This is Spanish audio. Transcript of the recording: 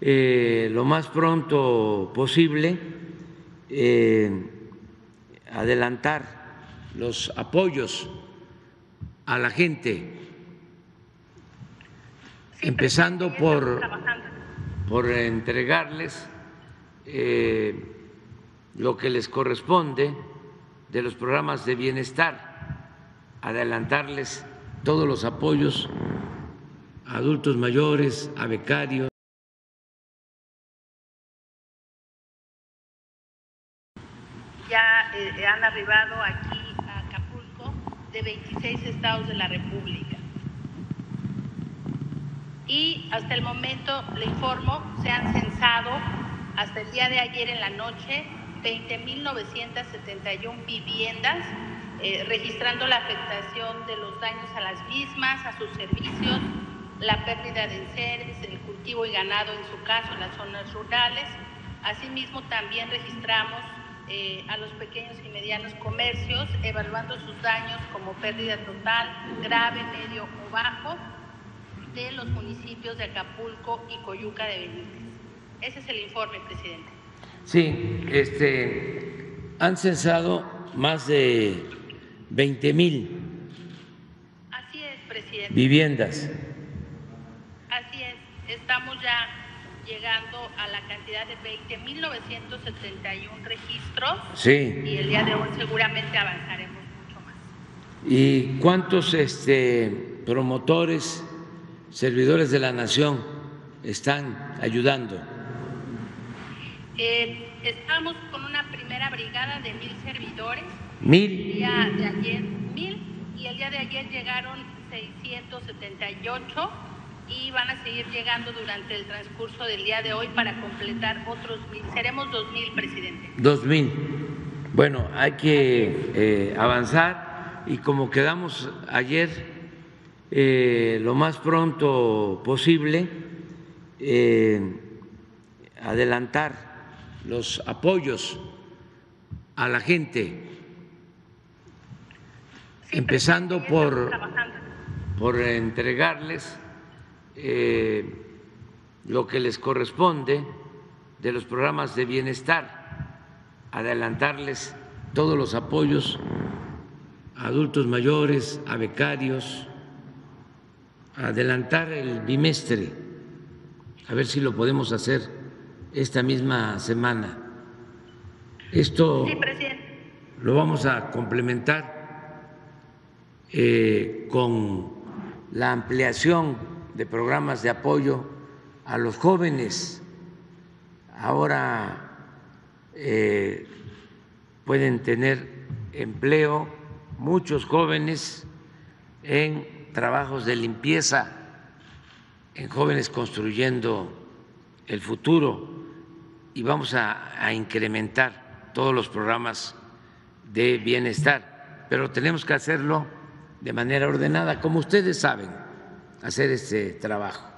eh, lo más pronto posible eh, adelantar los apoyos a la gente, empezando por, por entregarles eh, lo que les corresponde de los programas de bienestar, adelantarles todos los apoyos a adultos mayores, a becarios. Ya eh, han arribado aquí a Acapulco de 26 estados de la República. Y hasta el momento, le informo, se han censado hasta el día de ayer en la noche 20.971 viviendas, eh, registrando la afectación de los daños a las mismas, a sus servicios, la pérdida de enseres, el cultivo y ganado en su caso en las zonas rurales. Asimismo, también registramos eh, a los pequeños y medianos comercios, evaluando sus daños como pérdida total, grave, medio o bajo de los municipios de Acapulco y Coyuca de Benítez. Ese es el informe, presidente. Sí, este, han censado más de 20 mil Así es, presidente. viviendas. Así es, estamos ya llegando a la cantidad de 20.971 registros Sí. y el día de hoy seguramente avanzaremos mucho más. ¿Y cuántos este, promotores, servidores de la nación están ayudando? Eh, estamos con una primera brigada de mil servidores. El Mil. día de ayer mil y el día de ayer llegaron 678 y van a seguir llegando durante el transcurso del día de hoy para completar otros mil. Seremos dos mil, presidente. Dos mil. Bueno, hay que eh, avanzar y como quedamos ayer, eh, lo más pronto posible, eh, adelantar los apoyos a la gente, Sí, empezando por, por entregarles eh, lo que les corresponde de los programas de bienestar, adelantarles todos los apoyos a adultos mayores, a becarios, adelantar el bimestre, a ver si lo podemos hacer esta misma semana. Esto Sí, lo vamos a complementar eh, con la ampliación de programas de apoyo a los jóvenes. Ahora eh, pueden tener empleo muchos jóvenes en trabajos de limpieza, en jóvenes construyendo el futuro. Y vamos a, a incrementar todos los programas de bienestar, pero tenemos que hacerlo de manera ordenada, como ustedes saben hacer este trabajo.